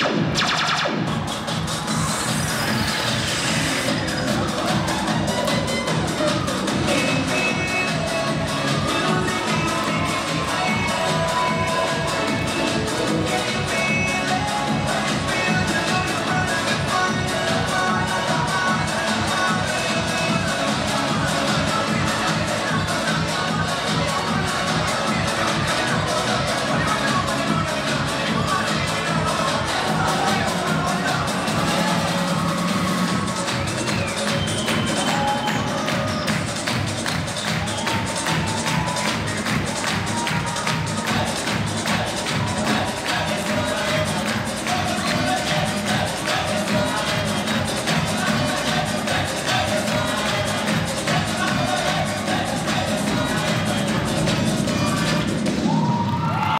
you